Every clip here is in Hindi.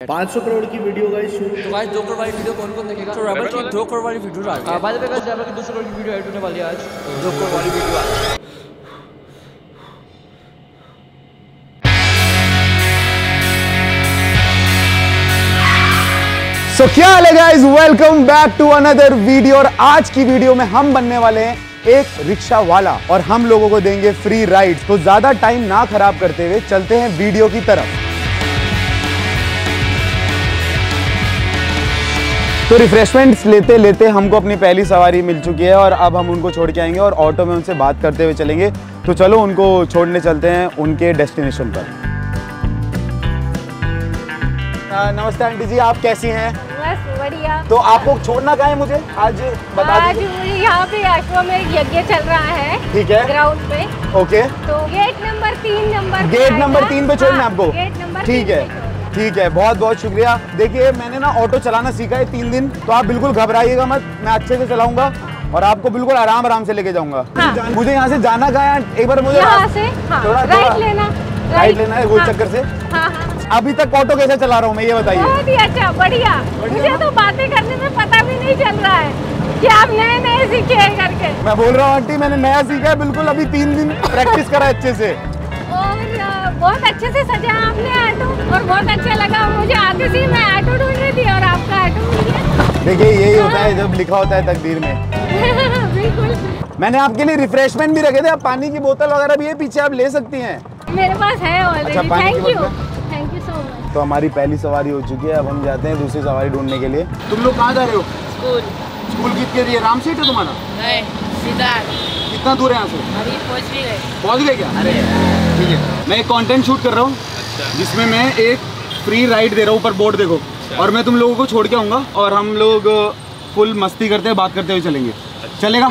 500 करोड़ की वीडियो गाइस शूट तो गाइस दो करोड़ वाली वीडियो कौन कौन देखेगा? तो रैबर की दो करोड़ वाली वीडियो आ गई बाय द गाइस रैबर की 200 करोड़ की वीडियो ऐड होने वाली है आज। दो करोड़ वाली वीडियो आ सो क्या हाल है guys welcome back to another video और आज की वीडियो में हम बनने वाले हैं एक रिक्शा वाला और हम लोगों को देंगे फ्री राइड तो ज़्यादा टाइम ना खराब करते हुए चलते हैं वीडियो की तरफ़। तो रिफ्रेशमेंट्स लेते लेते हमको अपनी पहली सवारी मिल चुकी है और अब हम उनको छोड़ के आएँगे और ऑटो में उनसे बात करते हुए चलेंगे। तो चलो उनको छोड़ने चलते हैं उनके डेस्टिनेशन पर। आ, नमस्ते आंटी जी आप कैसी हैं? बस बढ़िया। तो आपको छोड़ना कहाँ है मुझे? आज बता आज यहाँ पे आश्रम में यज्ञ चल रहा है। ठीक है। ग्राउंड पे। ओके तो गेट नंबर तीन नंबर गेट नंबर तीन पे छोड़ना हाँ, आपको? गेट नंबर ठीक है। ठीक है बहुत बहुत शुक्रिया। देखिए मैंने ना ऑटो चलाना सीखा है तीन दिन तो आप बिल्कुल घबराइएगा मत मैं अच्छे से चलाऊँगा और आपको बिल्कुल आराम आराम से लेके जाऊँगा। हाँ। मुझे यहाँ से जाना कहाँ है? एक बार मुझे यहाँ से? हाँ थोड़ा- राइट लेना राइट लेना है गोल हाँ, चक्कर से। हाँ हाँ। अभी तक ऑटो कैसे चला रहा हूँ मैं ये बताइए। बहुत ही अच्छा बढ़िया। मुझे तो बातें करने में पता भी नहीं चल रहा है कि आप नए नए सीखे हैं करके। मैं बोल रहा हूँ आंटी मैंने नया सीखा है बिल्कुल अभी तीन दिन प्रैक्टिस करा अच्छे से। बहुत अच्छे से सजा आपने ऑटो और बहुत अच्छा लगा। मुझे आते से ही मैं ऑटो ढूंढ रही थी और आपका ऑटो मिल गया देखिए यही होता है जब लिखा होता है तकदीर में। बिल्कुल। मैंने आपके लिए रिफ्रेशमेंट भी रखे थे आप पानी की बोतल वगैरह भी है पीछे आप ले सकती हैं। मेरे पास है अच्छा, ऑलरेडी पानी thank you thank you so much तो हमारी पहली सवारी हो चुकी है अब हम जाते हैं दूसरी सवारी ढूँढने के लिए। तुम लोग कहाँ जा रहे हो? स्कूल। स्कूल कितने राम सीट है तुम्हारा? नहीं सीधा कितना दूर है यहाँ से? अभी पहुँच भी गए। पहुँच गए क्या? अरे। ठीक है। मैं एक कंटेंट शूट कर रहा हूँ जिसमें मैं एक फ्री राइड दे रहा हूँ ऊपर बोर्ड देखो। और मैं तुम लोगों को छोड़ के आऊँगा और हम लोग फुल मस्ती करते हुए बात करते हुए चलेंगे। चलेगा?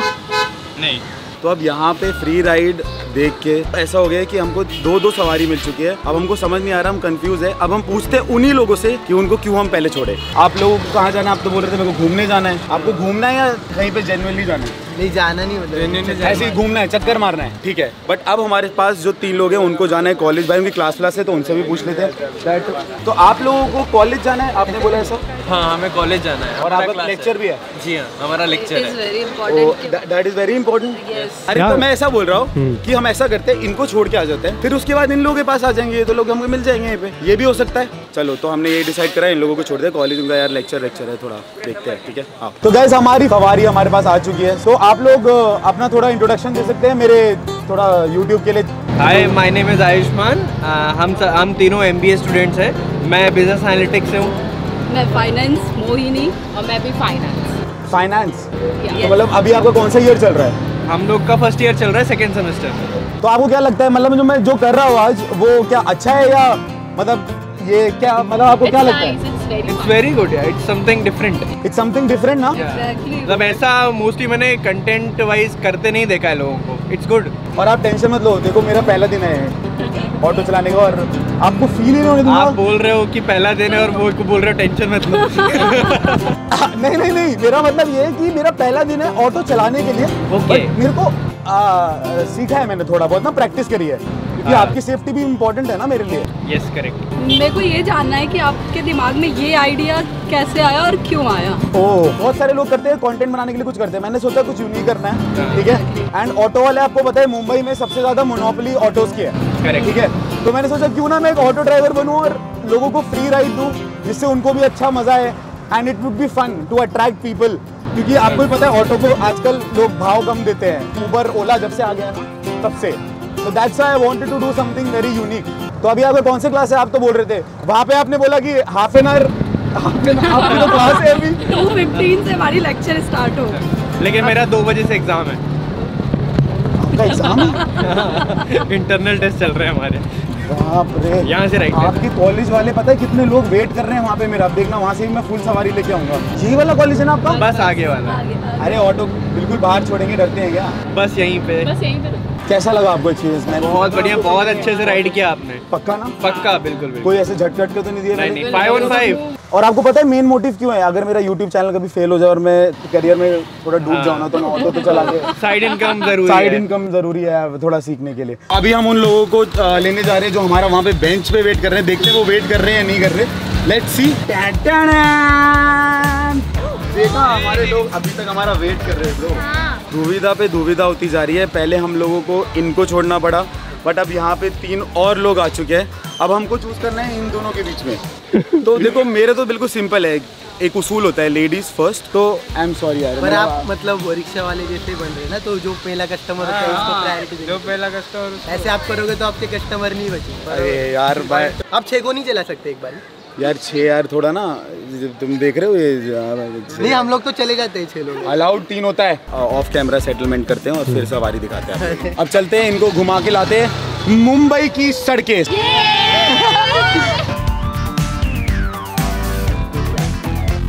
नहीं। तो अब यहाँ पे फ्री राइड देख के ऐसा हो गया है कि हमको दो दो सवारी मिल चुकी है। अब हमको समझ नहीं आ रहा हम कंफ्यूज है। अब हम पूछते हैं उन्हीं लोगों से कि उनको क्यों हम पहले छोड़े। आप लोगों को कहाँ जाना है? आप तो बोल रहे थे मेरे को घूमने जाना है। आपको घूमना है या कहीं पे जेनुअनली जाना है? नहीं जाना नहीं मतलब ऐसे ही घूमना है चक्कर मारना है। ठीक है। बट अब हमारे पास जो तीन लोग हैं उनको जाना है कॉलेज भाई उनकी क्लास क्लास है तो उनसे भी पूछ लेते हैं। तो आप लोगों को कॉलेज जाना है? आपने बोला है सर हाँ हमें कॉलेज जाना है। और आपका लेक्चर भी है। जी हाँ हमारा लेक्चर है। दैट इज़ वेरी इंपॉर्टेंट अरे तो मैं ऐसा बोल रहा हूँ कि हम ऐसा करते हैं इनको छोड़ के आ जाते हैं। फिर उसके बाद इन लोगों के पास आ जाएँगे ये तो लोग हमको मिल जाएँगे यहीं पे। ये भी हो सकता है। चलो तो हमने ये डिसाइड करा इन लोगों को छोड़ दिया। कॉलेज उनका यार लेक्चर लेक्चर है थोड़ा देखते हैं ठीक है? हाँ। तो गैस हमारी सवारी हमारे पास आ चुकी है। तो आप लोग अपना थोड़ा इंट्रोडक्शन दे सकते हैं मेरे थोड़ा यूट्यूब के लिए। Hi my name is Ayushman हम हम तीनों एम स्टूडेंट्स हैं। मैं बिज़नेस एनालिटिक्स से हूँ। मैं फाइनेंस मोहिनी और मैं भी फाइनेंस फाइनेंस तो मतलब अभी आपका कौन सा ईयर चल रहा है? हम लोग का फ़र्स्ट ईयर चल रहा है सेकेंड सेमेस्टर तो आपको क्या लगता है मतलब जो मैं जो कर रहा हूँ आज वो क्या अच्छा है या मतलब ये क्या मतलब आपको क्या लगता है? इट्स वेरी गुड यार it's something different it's something different ना? मतलब ऐसा मोस्टली मैंने कंटेंट वाइज करते नहीं देखा है लोगों को. इट्स गुड और आप टेंशन मत लो देखो मेरा पहला दिन है ऑटो चलाने का और आपको फील ही नहीं होने दूँगा। आप बोल रहे हो कि पहला दिन है और वो को बोल रहे हो टेंशन मत लो. नहीं नहीं नहीं मेरा मतलब ये है कि मेरा पहला दिन है ऑटो चलाने के लिए Okay. मेरे को आ, सीखा है मैंने थोड़ा बहुत ना प्रैक्टिस करी है। क्योंकि हाँ। आपकी सेफ्टी भी इम्पोर्टेंट है ना मेरे लिए? यस करेक्ट मेरे को ये जानना है कि आपके दिमाग में ये आइडिया कैसे आया और क्यों आया? ओह बहुत सारे लोग करते हैं कंटेंट बनाने के लिए कुछ करते हैं। मैंने सोचा कुछ यूनिक करना है ठीक है? एंड ऑटो वाले आपको पता है मुंबई में सबसे ज़्यादा मोनोपली ऑटोज की है ठीक है? तो मैंने सोचा क्यों ना मैं एक ऑटो ड्राइवर बनूं और लोगों को फ्री राइड दूँ जिससे उनको भी अच्छा मज़ा है and it would be fun to attract people क्योंकि आपको भी पता है ऑटो को आजकल लोग भाव कम देते हैं। उबर ओला जब से आ गया ना तब से। तो that's I wanted to do something very unique तो अभी आपका कौन से क्लास है आप तो बोल रहे थे? वहाँ पे आपने बोला कि हाफ़ एन आवर आपकी तो क्लास है अभी। टू फिफ्टीन से हमारी लेक्चर स्टार्ट हो। लेकिन मेरा दो बजे से एग्ज़ाम है। आपका एग्ज़ाम इंटरनल टेस्ट चल रहे हैं हमारे। बाप रे। यहाँ से आपकी कॉलेज वाले पता है कितने लोग वेट कर रहे हैं वहाँ पे मेरा? अब देखना वहाँ से भी मैं फुल सवारी लेके आऊँगा। यही वाला कॉलेज है ना आपका? बस आगे वाला। अरे ऑटो बिल्कुल बाहर छोड़ेंगे डरते हैं क्या? बस यहीं पे। बस यहीं पे कैसा लगा आपको एक्सपीरियंस मैंने बहुत बढ़िया बहुत अच्छे से राइड किया आपने। पक्का ना? पक्का बिल्कुल बिल्कुल। कोई ऐसे झटझट के तो नहीं दिए नहीं फाइव ऑन फाइव और आपको पता है मेन मोटिव क्यों है? अगर मेरा यूट्यूब चैनल कभी फेल हो जाए और मैं करियर में थोड़ा डूब जाऊँ ना तो मैं ऑटो तो चला के साइड इनकम ज़रूरी साइड इनकम ज़रूरी है थोड़ा सीखने के लिए। अभी हम उन लोगों को लेने जा रहे हैं जो हमारा वहाँ पे बेंच पे वेट कर रहे हैं। देखते हैं वो वेट कर रहे हैं या नहीं कर रहे। लेट्स सी देखा हमारे लोग अभी तक हमारा वेट कर रहे हैं ब्रो दुविधा पे दुविधा होती जा रही है। पहले हम लोगों को इनको छोड़ना पड़ा बट अब यहाँ पे तीन और लोग आ चुके हैं। अब हमको चूज़ करना है इन दोनों के बीच में। तो देखो मेरे तो बिल्कुल सिंपल है। एक उसूल होता है लेडीज़ फ़र्स्ट तो आई एम सॉरी यार पर आप मतलब रिक्शा वाले जैसे बन रहे हैं ना तो जो पहला कस्टमर होता है उसको प्रायोरिटी जो पहला कस्टमर ऐसे आप करोगे तो आपके कस्टमर नहीं बचे अरे यार भाई आप छह को नहीं चला सकते एक बार। यार छः यार थोड़ा ना तुम देख रहे हो ये नहीं हम लोग तो चले जाते हैं छह लोग। अलाउड तीन होता है। ऑफ़ कैमरा सेटलमेंट करते हैं और फिर सवारी दिखाते हैं अब चलते हैं इनको घुमा के लाते हैं मुंबई की सड़कें।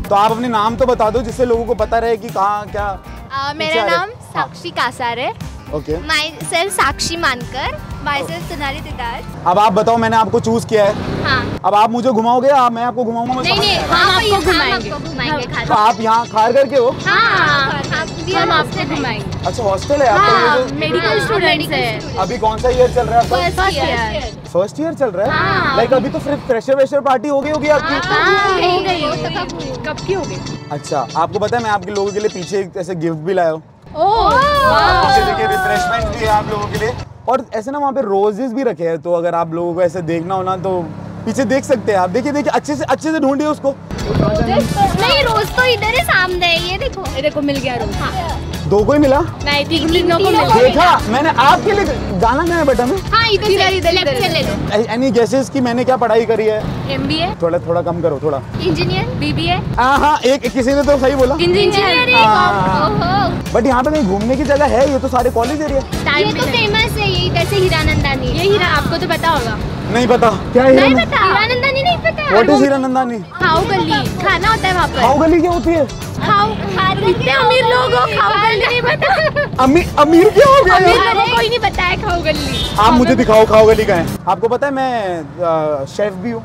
तो आप अपने नाम तो बता दो जिससे लोगों को पता रहे कि कहाँ क्या आ, मेरा नाम साक्षी कासार है। ओके। माई सेल्फ साक्षी मानकर। सोनाली अब आप बताओ मैंने आपको चूज़ किया है। हाँ। अब आप मुझे घुमाओगे? आप मैं आपको घुमाऊँगा नहीं नहीं हम आपको घुमाएँगे। तो आप यहाँ खारघर करके हो? हाँ हम आपको घुमाएँगे। अच्छा हॉस्टल है आपका ये जो मेडिकल स्टूडेंट है। अभी कौन सा ईयर चल रहा है? आपका फ़र्स्ट ईयर फ़र्स्ट ईयर चल रहा है? हाँ। लाइक अभी तो फिर फ्रेशर वेशर पार्टी हो गई होगी आपकी। हो गई। कब की हो गई? अच्छा आपको पता है मैं आपके लोगों के लिए पीछे एक ऐसे गिफ्ट भी लाया हूँ। ओह पीछे देखिए रिफ्रेशमेंट भी है आप लोगों के लिए। और ऐसे ना वहाँ पे रोजेस भी रखे हैं तो अगर आप लोगों को ऐसे देखना हो ना तो पीछे देख सकते हैं आप। देखिए देखिए अच्छे से अच्छे से ढूंढिए उसको। नहीं रोज तो इधर ही सामने है, ये देखो। ये देखो मिल गया रोज हाँ। दो को ही मिला? नहीं तीन तीनों को मिल। देखा मैंने आपके लिए गाना गाया बेटा मैं। हाँ इधर इधर लेफ़्ट ले लो एनी गेसेस की मैंने क्या पढ़ाई करी है? एमबीए थोड़ा थोड़ा कम करो थोड़ा। इंजीनियर बीबीए हाँ हाँ एक किसी ने तो सही बोला। इंजीनियरिंग हाँ। बट यहाँ पे कहीं घूमने की जगह है ये तो सारे कॉलेज एरिया ये तो फ़ेमस है ये इधर से हीरानंदानी। ये हीरा आपको तो पता होगा। नहीं पता। क्या है नहीं हीरा पता हीरानंदानी नहीं पता। व्हाट इज़ हीरा नंदानी खाओ गली खाना होता है वहाँ पर। खाओ गली क्या होती है? खाओ। इतने अमीर लोग हो खाओ गली। नहीं पता। अमीर अमीर क्या हो गया? अमीर लोगों को ही नहीं पता है खाओ गली। आप मुझे दिखाओ खाओ गली का है। आपको पता है मैं शेफ भी हूँ।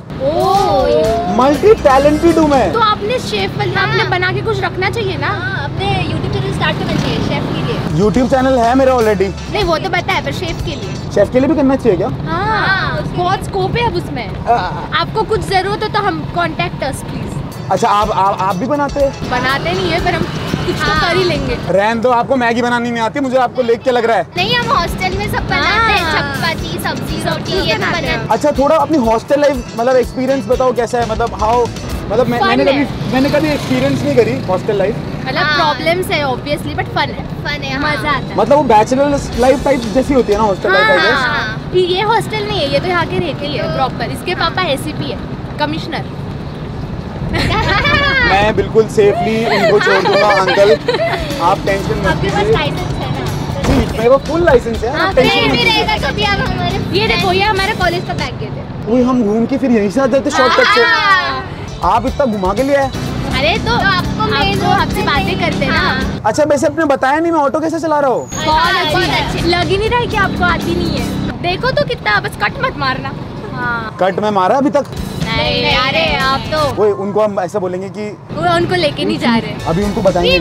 मल्टी टैलेंटेड हूँ मैं। तो आपने शेफ आपने बना के कुछ रखना चाहिए ना? अपने यूट्यूब चैनल स्टार्ट करना चाहिए शेफ के लिए। यूट्यूब चैनल है मेरा ऑलरेडी नहीं वो तो पता है पर शेफ के लिए। शेफ के लिए भी करना चाहिए क्या? हाँ बहुत स्कोप है अब उसमें। आपको कुछ ज़रूरत हो तो हम कॉन्टेक्ट अस प्लीज़ अच्छा आप आप, आप भी बनाते हैं? बनाते नहीं है पर हम कुछ हाँ। तो कर ही लेंगे। रहन दो आपको मैगी बनानी नहीं आती मुझे आपको लेख के लग रहा है? नहीं हम हॉस्टल में सब बनाते हैं चपाती सब्ज़ी रोटी ये भी बनाते हैं। अच्छा थोड़ा अपनी हॉस्टल लाइफ मतलब एक्सपीरियंस बताओ कैसा है मतलब हाउ मतलब मैं, मैंने है। कभी मैंने कभी एक्सपीरियंस नहीं करी हॉस्टल लाइफ मतलब प्रॉब्लम्स है ऑब्वियसली बट फन है। फन है मज़ा आता है। मतलब वो बैचलर लाइफ टाइप जैसी होती है ना हॉस्टल लाइफ हाँ, ये हॉस्टल नहीं है ये तो यहाँ के रहती है प्रॉपर इसके पापा एसीपी है कमिश्नर मैं बिल्कुल सेफली इनको छोड़ दूँगा। अंकल आप टेंशन मत आपके पास कीजिए लाइसेंस है ना? जी मेरे को फुल लाइसेंस है हाँ आप तो टेंशन मत। रहेगा आप हमारे ये देखो ये हमारे कॉलेज का बैग गेट है। वही हम घूम के फिर यहीं से आ जाते शॉर्टकट से। हाँ। आप इतना घुमा के लिए आए। अरे तो आपको आपको आपसे बातें करते हैं ना। अच्छा वैसे आपने बताया नहीं मैं ऑटो कैसे चला रहा हूँ? बहुत अच्छी लग ही नहीं रहा है कि आपको आती नहीं है। देखो तो कितना बस कट मत मारना। हाँ। कट में मारा अभी तक? नहीं अरे आप तो वो उनको हम ऐसा बोलेंगे कि वो उनको लेके नहीं जा रहे। अभी उनको बताएँगे।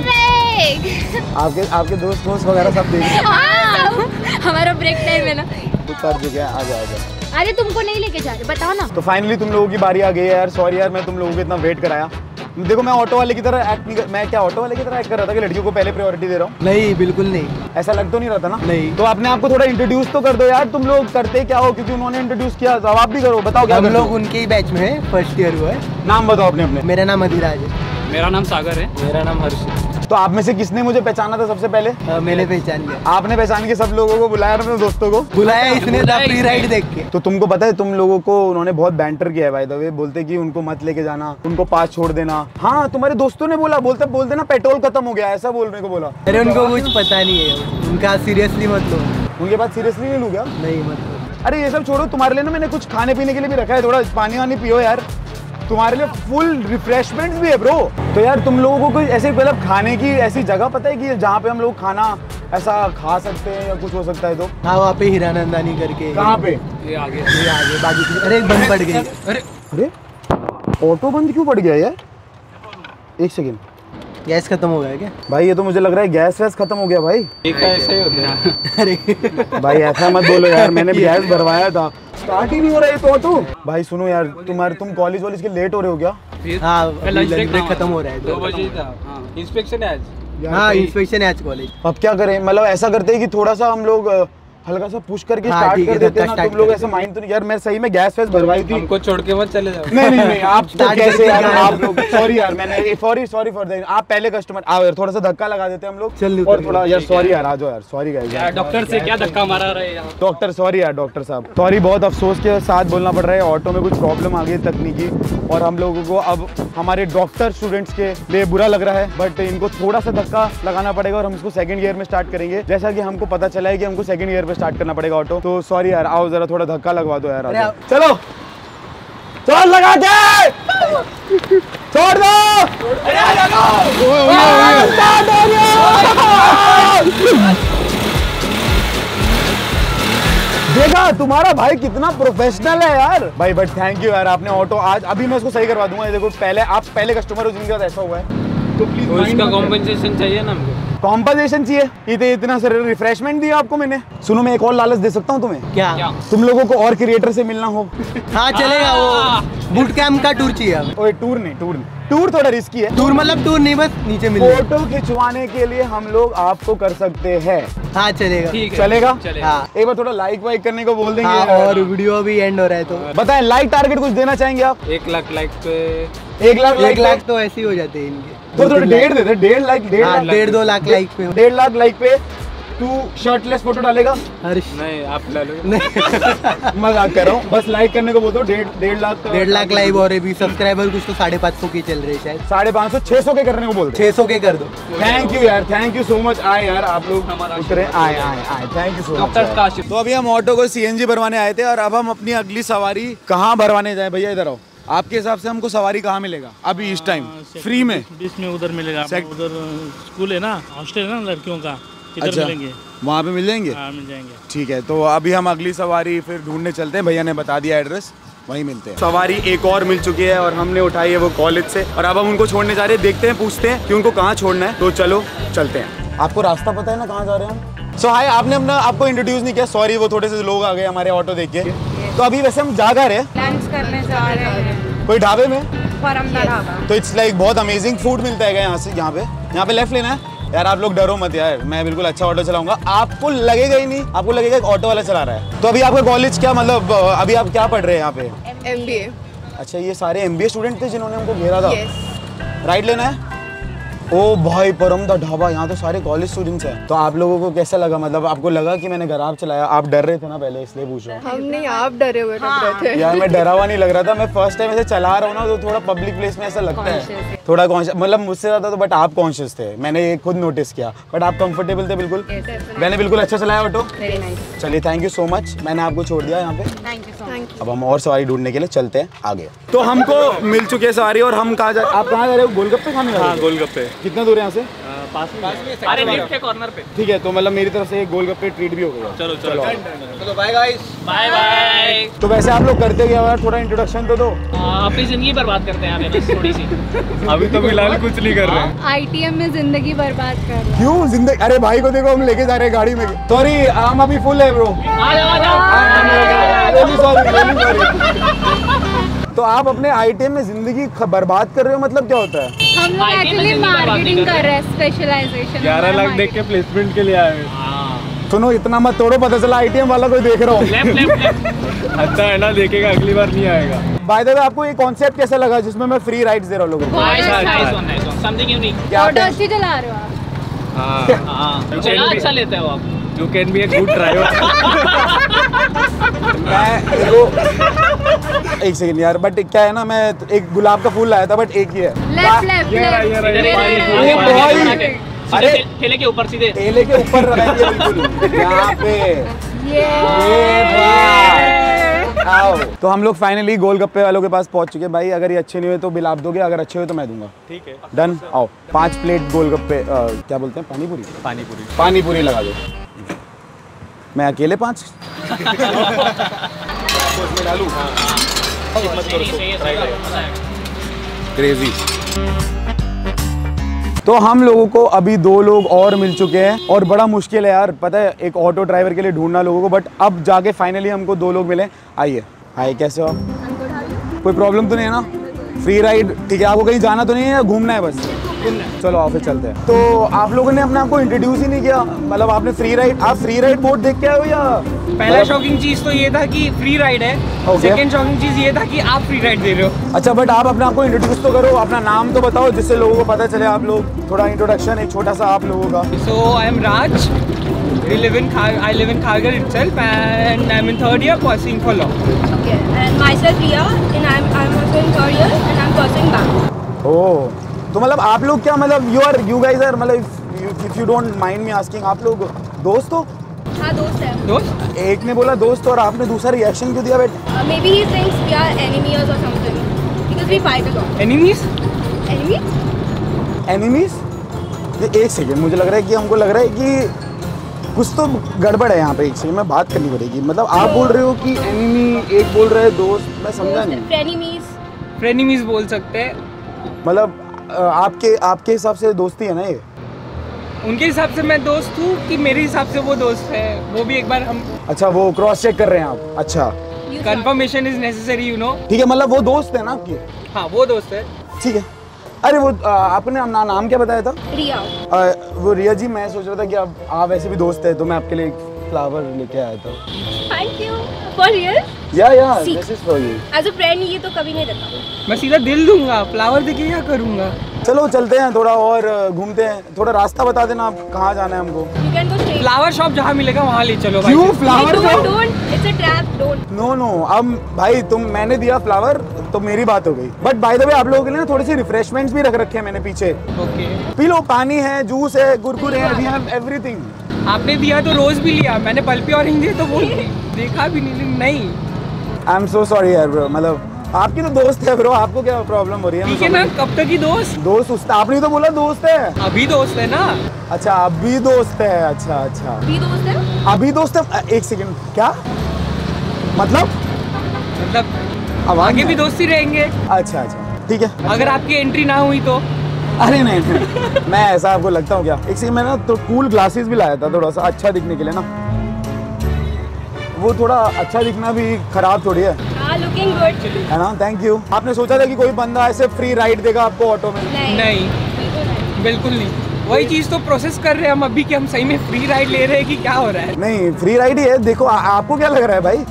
आपके आपके दोस्त दोस्त वगैरह सब देख रहे हाँ, हमारा ब्रेक टाइम है ना। तो कर चुके हैं आ जाओ आ जाओ अरे तुमको नहीं लेके जा रहे बताओ ना। तो फाइनली तुम लोगों की बारी आ गई है यार। सॉरी यार मैं तुम लोगों को इतना वेट कराया। देखो मैं ऑटो वाले की तरह एक्ट नहीं कर मैं क्या ऑटो वाले की तरह एक्ट कर रहा था कि लड़कियों को पहले प्रायोरिटी दे रहा हूँ? नहीं बिल्कुल नहीं। ऐसा लग तो नहीं रहा था ना? नहीं। तो आपने आपको थोड़ा इंट्रोड्यूस तो कर दो यार तुम लोग करते क्या हो? क्योंकि उन्होंने इंट्रोड्यूस किया जवाब आप भी करो बताओ क्या हम लोग उनके ही बैच में है फ़र्स्ट ईयर हुआ है। नाम बताओ अपने अपने मेरा नाम अधिराज है। मेरा नाम सागर है। मेरा नाम हर्ष तो आप में से किसने मुझे पहचाना था सबसे पहले? अ, मैंने पहचान लिया। आपने पहचान के सब लोगों को बुलाया अपने दोस्तों को? बुलाया इसने फ्री राइड देख के। तो तुमको पता है तुम लोगों को उन्होंने बहुत बैंटर किया है भाई द वे बोलते कि उनको मत लेके जाना उनको पास छोड़ देना। हाँ तुम्हारे दोस्तों ने बोला बोलते बोलते ना पेट्रोल खत्म हो गया ऐसा बोलने को बोला। अरे उनको कुछ पता नहीं है। उनका सीरियसली मत लो। उनके बाद सीरियसली नहीं लूँ क्या? नहीं मत अरे ये सब छोड़ो तुम्हारे लिए ना मैंने कुछ खाने पीने के लिए भी रखा है थोड़ा पानी वानी पियो यार। तुम्हारे लिए फुल रिफ्रेशमेंट भी है ब्रो तो यार तुम लोगों को कोई ऐसे मतलब खाने की ऐसी जगह पता है कि जहाँ पे हम लोग खाना ऐसा खा सकते हैं या कुछ हो सकता है तो? हाँ वहाँ पे हीरानंदानी करके। कहाँ पे? ये आगे। ये आगे बाकी अरे बंद पड़ गई। अरे अरे। ऑटो बंद क्यों पड़ गया यार? एक सेकेंड गैस खत्म हो गया क्या? भाई ये तो मुझे लग रहा है गैस वैस खत्म हो गया भाई। एक ऐसा ही होता है? अरे। भाई ऐसा मत बोलो यार मैंने भी गैस भरवाया था। स्टार्ट ही नहीं हो रहा है तो ऑटो भाई सुनो यार तुम्हारे तुम कॉलेज वॉलेज के लेट हो रहे हो क्या? हाँ लंच ब्रेक खत्म हो रहा है दो बजे था। इंस्पेक्शन है आज। हाँ इंस्पेक्शन है आज कॉलेज अब क्या करें? मतलब ऐसा करते हैं कि थोड़ा सा हम लोग हल्का सा पुश करके हाँ, स्टार्ट कर देते हैं ना तुम लोग ऐसा माइंड तो नहीं यार मैं सही में गैस वैस भरवाई थी। हमको छोड़ के मत चले जाओ। नहीं नहीं नहीं आप तो कैसे यार आप लोग सॉरी यार मैंने सॉरी सॉरी फॉर दैट आप पहले कस्टमर आओ यार थोड़ा सा धक्का लगा देते हैं हम लोग। चल, और थोड़ा यार सॉरी यार आ जाओ यार सॉरी गाइस यार। डॉक्टर से क्या धक्का मारा रहे यहाँ डॉक्टर सॉरी यार डॉक्टर साहब। सॉरी बहुत अफसोस के साथ बोलना पड़ रहा है ऑटो में कुछ प्रॉब्लम आ गई है तकनीकी और हम लोगों को अब हमारे डॉक्टर स्टूडेंट्स के लिए बुरा लग रहा है बट इनको थोड़ा सा धक्का लगाना पड़ेगा और हम इसको सेकंड ईयर में स्टार्ट करेंगे। जैसा कि हमको पता चला है कि हमको सेकंड ईयर में स्टार्ट करना पड़ेगा ऑटो तो सॉरी यार आओ जरा थोड़ा धक्का लगवा दो यार चलो! चल लगा के छोड़ दो। देखा तुम्हारा भाई कितना प्रोफेशनल है यार। भाई बट थैंक यू यार आपने ऑटो आज अभी मैं उसको सही करवा दूँगा। ये देखो पहले आप पहले कस्टमर हो जिनके साथ ऐसा हुआ है। तो प्लीज़ कॉम्पेंसेशन चाहिए ना हमको? कॉम्पनसेशन चाहिए? इतने इतना सर रिफ्रेशमेंट दिया आपको मैंने। सुनो मैं एक और लालच दे सकता हूँ तुम्हें। क्या? तुम लोगों को और क्रिएटर से मिलना हो। हाँ चलेगा वो। बूट कैम्प का टूर चाहिए ओए टूर नहीं टूर नहीं। टूर थोड़ा रिस्की है। टूर मतलब टूर नहीं बस नीचे मिलने फ़ोटो खिंचवाने के लिए हम लोग आपको कर सकते हैं। हाँ चलेगा। ठीक चलेगा? हाँ। एक बार थोड़ा लाइक वाइक करने को बोल देंगे। हाँ और वीडियो भी एंड हो रहा है तो। बताएँ लाइक टारगेट कुछ देना चाहेंगे आप? एक लाख लाइक पे एक लाख एक लाइक लाख तो ऐसे ही हो जाते हैं इनके। तो थोड़ा डेढ़ दे दे डेढ़ लाख डेढ़ डेढ़ दो लाख लाइक पे डेढ़ लाख लाइक पे तू शर्टलेस फ़ोटो डालेगा। हर्ष। नहीं आप नहीं। मज़ाक कर रहा हूँ। बस लाइक करने को बोलते हो डेढ़ डेढ़ लाख डेढ़ लाख लाइव और अभी सब्सक्राइबर कुछ तो साढ़े पाँच सौ के चल रहे शायद। साढ़े पाँच सौ छह सौ के करने को बोलते छह सौ के कर दो। थैंक यू यार थैंक यू सो मच आए यार आप लोग उतरे। आए आए आए। थैंक यू सो मच तो अभी हम ऑटो को सीएनजी भरवाने आए थे और अब हम अपनी अगली सवारी कहाँ भरवाने जाए? भैया इधर आओ। आपके हिसाब से हमको सवारी कहाँ मिलेगा? अभी इस टाइम फ्री में। बीच में उधर मिलेगा उधर स्कूल है ना हॉस्टल है ना लड़कियों का अच्छा। मिलेंगे। वहाँ पे मिल जाएँगे हाँ मिल जाएँगे। ठीक है तो अभी हम अगली सवारी फिर ढूँढने चलते हैं। भैया ने बता दिया एड्रेस वहीं मिलते हैं। सवारी एक और मिल चुकी है और हमने उठाई है वो कॉलेज से। और अब हम उनको छोड़ने जा रहे हैं देखते हैं पूछते हैं कि उनको कहाँ छोड़ना है। तो चलो चलते हैं। आपको रास्ता पता है ना कहाँ जा रहे हैं हम? सो हाय आपने अपना आपको इंट्रोड्यूस नहीं किया। सॉरी वो थोड़े से लोग आ गए हमारे ऑटो देख के। तो अभी वैसे हम जा रहे हैं? लंच करने जा रहे हैं। कोई ढाबे में? परमदा तो इट्स लाइक बहुत अमेजिंग फ़ूड मिलता है यहाँ से यहाँ पे? यहाँ पे लेफ़्ट लेना है? यार आप लोग डरो मत यार मैं बिल्कुल अच्छा ऑटो चलाऊँगा। आपको लगेगा ही नहीं आपको लगेगा एक ऑटो वाला चला रहा है। तो अभी आपका कॉलेज क्या मतलब अभी आप क्या पढ़ रहे हैं यहाँ पे? एमबीए अच्छा ये सारे एमबीए स्टूडेंट थे जिन्होंने हमको घेरा था? राइट लेना है? ओ भाई परम दा ढाबा यहाँ तो सारे कॉलेज स्टूडेंट्स हैं। तो आप लोगों को कैसा लगा? मतलब आपको लगा कि मैंने खराब चलाया? आप डर रहे थे ना पहले इसलिए पूछ रहा हूँ। हम नहीं आप डरे हुए लग रहे थे। यार मैं डरा हुआ नहीं लग रहा था। मैं फ़र्स्ट टाइम ऐसे चला रहा हूँ ना तो थोड़ा पब्लिक प्लेस में ऐसा लगता है। थोड़ा कॉन्शियस मतलब मुझसे ज़्यादा तो बट आप कॉन्शियस थे। मैंने ये खुद नोटिस किया। बट आप कंफर्टेबल थे बिल्कुल? मैंने बिल्कुल अच्छा चलाया ऑटो चलिए थैंक यू सो मच मैंने आपको छोड़ दिया यहाँ पे। थैंक यू अब हम और सवारी ढूँढने के लिए चलते हैं आगे। तो हमको मिल चुकी है सवारी और हम कहा जा आप कहाँ जा रहे हो? गोलगप्पे खाने जा गोलगप्पे। कितना दूर है यहाँ से? अरे लेफ़्ट के कॉर्नर पे। ठीक है तो मतलब मेरी तरफ़ से एक गोलगप्पे ट्रीट भी हो गया चलो चलो। चलो। बाय गाइस बाय बाय तो वैसे आप लोग करते क्या यार थोड़ा इंट्रोडक्शन तो दो। अपनी ज़िंदगी बर्बाद करते हैं थोड़ी सी। अभी तो फ़िलहाल कुछ नहीं कर रहे आईटीएम में ज़िंदगी बर्बाद कर रहा क्यों? ज़िंदगी? अरे भाई को देखो हम लेके जा रहे हैं गाड़ी में। सॉरी हम अभी फुल है ब्रो आ जाओ आ जाओ। तो आप अपने आईटीएम में ज़िंदगी बर्बाद कर रहे हो? मतलब क्या होता है? हम लोग एक्चुअली मार्केटिंग कर रहे हैं। स्पेशलाइजेशन ग्यारह लाख देख के प्लेसमेंट के लिए आए हैं। सुनो इतना मत तोड़ो पता चला आईटीएम वाला कोई देख रहा हूँ। लेफ़्ट लेफ़्ट लेफ़्ट अच्छा है ना देखेगा अगली बार नहीं आएगा। बाय द वे आपको ये कॉन्सेप्ट कैसा लगा जिसमें मैं फ्री राइड्स दे रहा हूँ लोगों को? समथिंग यूनिक चला रहे हो आप। हाँ। हाँ। चला अच्छा लेते हो आप। You can be a good driver मैं एक सेकंड यार बट क्या है ना मैं एक गुलाब का फूल लाया था बट एक ही। है। अरे। ठेले के ऊपर सीधे। केले के ऊपर यहाँ पे। ये ये बात। आओ। तो हम लोग फाइनली गोलगप्पे वालों के पास पहुँच चुके हैं। भाई अगर ये अच्छे नहीं हुए तो बिल आप दोगे अगर अच्छे हुए तो मैं दूँगा। ठीक है। डन आओ। पाँच प्लेट गोलगप्पे क्या बोलते हैं? पानी पूरी पानी पूरी पानी पूरी लगा दो। मैं अकेले पाँच? क्रेजी तो हम लोगों को अभी दो लोग और मिल चुके हैं और बड़ा मुश्किल है यार पता है एक ऑटो ड्राइवर के लिए ढूंढना लोगों को बट अब जाके फाइनली हमको दो लोग मिले। आइए। हाय कैसे हो आप? कोई प्रॉब्लम तो नहीं है ना? फ्री राइड ठीक है आपको कहीं जाना तो नहीं है या घूमना है बस? चलो ऑफ़िस चलते हैं तो आप लोगों ने अपने आप को इंट्रोड्यूस ही नहीं किया मतलब आपने फ्री राइड आप फ्री राइड बोर्ड देख के आए हो या पहला मतलब- शॉकिंग चीज़ तो ये था कि फ्री राइड है Okay. सेकंड शॉकिंग चीज़ ये था कि आप फ्री राइड दे रहे हो अच्छा बट आप अपने आप को इंट्रोड्यूस तो करो अपना नाम तो बताओ जिससे लोगों को पता चले आप लोग थोड़ा इंट्रोडक्शन एक छोटा सा आप लोगों का So I am Raj. We live in Khar- I live in Kharghar itself, and I'm in third year pursuing for law. Okay, and myself Ria, and I'm I'm also in third year, and I'm pursuing bank. ओ तो मतलब आप लोग क्या मतलब you are you guys are मतलब if you don't mind me asking आप लोग दोस्त हो? हाँ दोस्त है। दोस्त? एक ने बोला दोस्त और आपने दूसरा रिएक्शन क्यों दिया बेटा? Maybe he thinks we are enemies or something because we fight a lot. Enemies Enemy? Enemies ये एक सेकंड मुझे लग रहा है कि हमको लग रहा है कि कुछ तो गड़बड़ है यहाँ पे एक सेकंड में बात करनी पड़ेगी। मतलब आप बोल रहे हो कि एनिमी एक बोल रहे हैं दोस्त मैं समझा नहीं। Frenemies. फ्रेनिमीज बोल सकते हैं। मतलब अ, आपके आपके हिसाब से दोस्ती है ना ये? उनके हिसाब से मैं दोस्त हूँ कि मेरे हिसाब से वो दोस्त है। वो भी एक बार हम अच्छा वो क्रॉस चेक कर रहे हैं आप। अच्छा। Confirmation is necessary you know ठीक है मतलब वो दोस्त है ना आपकी? हाँ वो दोस्त है। ठीक है। अरे वो आपने अपना नाम क्या बताया था. Ria. अ, वो रिया जी मैं सोच रहा था कि आप आप वैसे भी दोस्त है तो मैं आपके लिए फ्लावर लेके आया था। Thank you. For real? या या this is for you As a friend ये तो कभी नहीं देता मैं सीधा दिल दूँगा फ्लावर देके क्या करूँगा? चलो चलते हैं थोड़ा और घूमते हैं। थोड़ा रास्ता बता देना आप कहाँ जाना है हमको. फ्लावर शॉप जहाँ मिलेगा वहाँ ले चलो भाई। क्यों? फ्लावर. नो नो अब भाई तुम मैंने दिया फ्लावर तो मेरी बात हो गई। बट बाय द वे आप लोगों के लिए ना थोड़ी सी रिफ्रेशमेंट्स भी रख रखे हैं मैंने पीछे। ओके पी लो पानी है जूस है कुरकुरे हैं वी हैव एवरीथिंग आपने दिया तो रोज भी लिया मैंने पल्पी ऑरेंज दिए तो वो देखा भी नहीं नहीं। आई एम सो सॉरी यार ब्रो मतलब आपकी तो दोस्त है ब्रो आपको क्या प्रॉब्लम हो रही है? ठीक है ना कब तक की दोस्त? दोस्त उस आपने तो बोला दोस्त है। अभी दोस्त है ना? अच्छा अभी दोस्त है अच्छा अच्छा। भी दोस्त है? अभी दोस्त है? एक सेकंड क्या? मतलब? मतलब आवाज़ आगे भी दोस्ती रहेंगे। अच्छा अच्छा ठीक है। अगर आपकी एंट्री ना हुई तो? अरे नहीं, नहीं मैं ऐसा आपको लगता हूँ क्या? एक सेकंड मैं ना तो कूल ग्लासेस भी लाया था थोड़ा सा अच्छा दिखने के लिए ना। वो थोड़ा अच्छा दिखना भी खराब थोड़ी है। हाँ लुकिंग गुड है ना? थैंक यू आपने सोचा था कि कोई बंदा ऐसे फ्री राइड देगा आपको ऑटो में? नहीं। नहीं। बिल्कुल नहीं। बिल्कुल नहीं। वही चीज़ तो प्रोसेस कर रहे हैं हम अभी कि हम सही में फ्री राइड ले रहे हैं कि क्या हो रहा है? नहीं फ्री राइड ही है। देखो आ, आपको क्या लग रहा है भाई?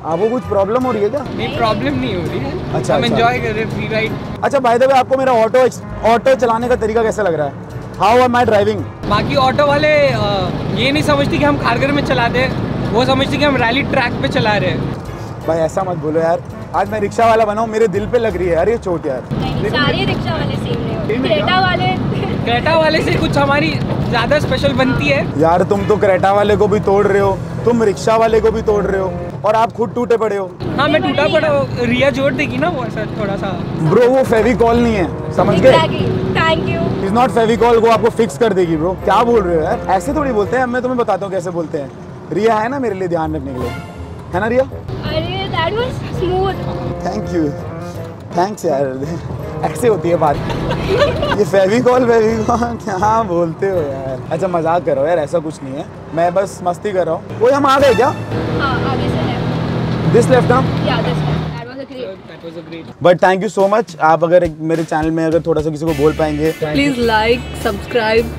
आपको कुछ प्रॉब्लम हो रही है क्या? नहीं प्रॉब्लम नहीं हो रही है। अच्छा, हम अच्छा। एंजॉय कर रहे हैं फ्री राइड अच्छा बाय द वे आपको मेरा ऑटो ऑटो चलाने का तरीका कैसा लग रहा है? हाउ आर माई ड्राइविंग बाकी ऑटो वाले ये नहीं समझते कि हम खारगर में चला दे वो समझते कि हम रैली ट्रैक पे चला रहे हैं। भाई ऐसा मत बोलो यार। आज मैं रिक्शा वाला बना हूँ मेरे दिल पे लग रही है यार ये चोट यार। सारे रिक्शा वाले सेम नहीं क्रेटा वाले। क्रेटा वाले से कुछ हमारी ज़्यादा स्पेशल बनती है। यार तुम तो क्रेटा वाले को भी तोड़ रहे हो तुम रिक्शा वाले को भी तोड़ रहे हो। और आप खुद टूटे पड़े हो। हाँ मैं टूटा पड़ा हूँ। रिया जोड़ देगी ना वो ऐसा थोड़ा सा। ब्रो वो फेविकॉल नहीं है समझ गए? Thank you is not Fevicol वो आपको फिक्स कर देगी ब्रो। क्या बोल रहे हो यार? ऐसे थोड़ी बोलते हैं मैं तुम्हें बताता हूँ कैसे बोलते हैं। रिया है ना मेरे लिए ध्यान रखने के लिए। है ना रिया? अरे that was smooth thank you thanks यार। ऐसे होती है बात। ये फेविकॉल फेविकॉल क्या बोलते हो यार? अच्छा मज़ाक करो यार ऐसा कुछ नहीं है। मैं बस मस्ती कर रहा हूँ। कोई हम आ गए क्या? दिस लेफ़्ट नाम but thank you so much आप अगर मेरे चैनल में अगर थोड़ा सा किसी को बोल पाएँगे please like subscribe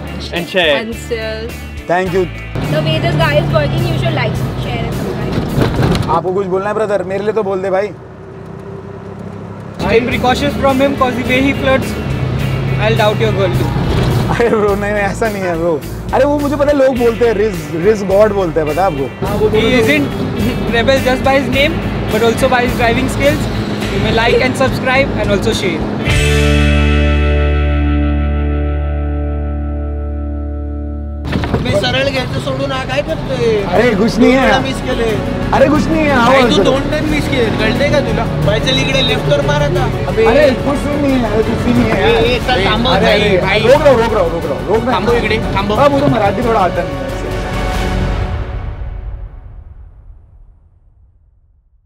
thank you आपको कुछ बोलना है ब्रदर मेरे लिए तो बोल दे भाई। I am precautious from him cause he I will doubt your girl अरे ब्रो नहीं ऐसा नहीं है ब्रो अरे वो मुझे पता है लोग बोलते हैं रिज रिज गॉड बोलते हैं पता है आपको? Rebel just by his name but also by his driving skills. You may like and subscribe and also share. सरळ घ्यायचं सोडून हा काय करतोय अरे कुछ नहीं है। मिस केले अरे कुछ नहीं है आओ तू दोन टाइम मिस केले कळते का तुला। भाई चल इकडे लेफ़्ट तर मार आता अरे कुछ नहीं है अरे कुछ नहीं है। ए, ए, चल थांबव भाई, रोक रहा रोक रहा रोक रहा रोक थांबव इकडे थांबव। मराठी थोड़ा आता नहीं है।